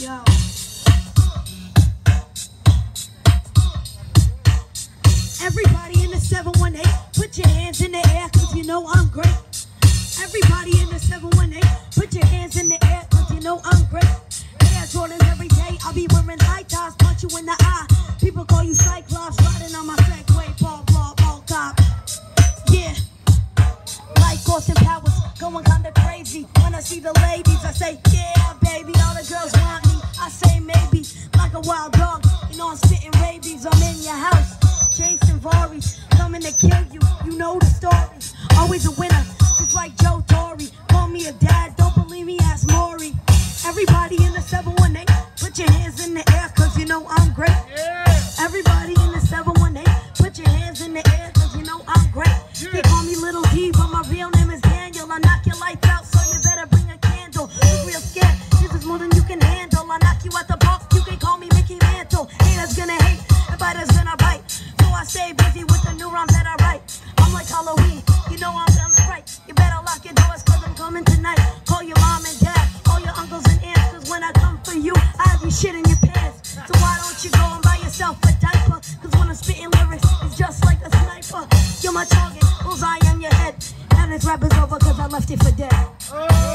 Yo. Everybody in the 718, put your hands in the air, cause you know I'm great. Everybody in the 718, put your hands in the air, cause you know I'm great. Air Jordans every day, I'll be wearing high tops, punch you in the eye. People call you Cyclops, riding on my Segway, ball, ball, ball cop. Yeah. Like Austin Powers, going kinda crazy. When I see the ladies, I say, yeah, baby. All the girls want. I say maybe, like a wild dog. You know I'm spitting rabies. I'm in your house. Jason Voorhees, coming to kill you. You know the story. Always a winner, just like Joe Torre. Call me a dad, don't believe me, ask Maury. Everybody in the 718, put your hands in the air, cause you know I'm great. Everybody in the 718, put your hands in the air, cause you know I'm great. They call me Little D, but my real name is Daniel. I knock your lights out, and biters gonna. So I stay busy with the new rhymes that I write. I'm like Halloween, you know I'm to fight. You better lock your doors, cause I'm coming tonight. Call your mom and dad, all your uncles and aunts, cause when I come for you, I have you shit in your pants. So why don't you go and buy yourself a diaper? Cause when I'm spitting lyrics, it's just like a sniper. You're my target, bullseye on your head. And this rap is over cause I left it for dead.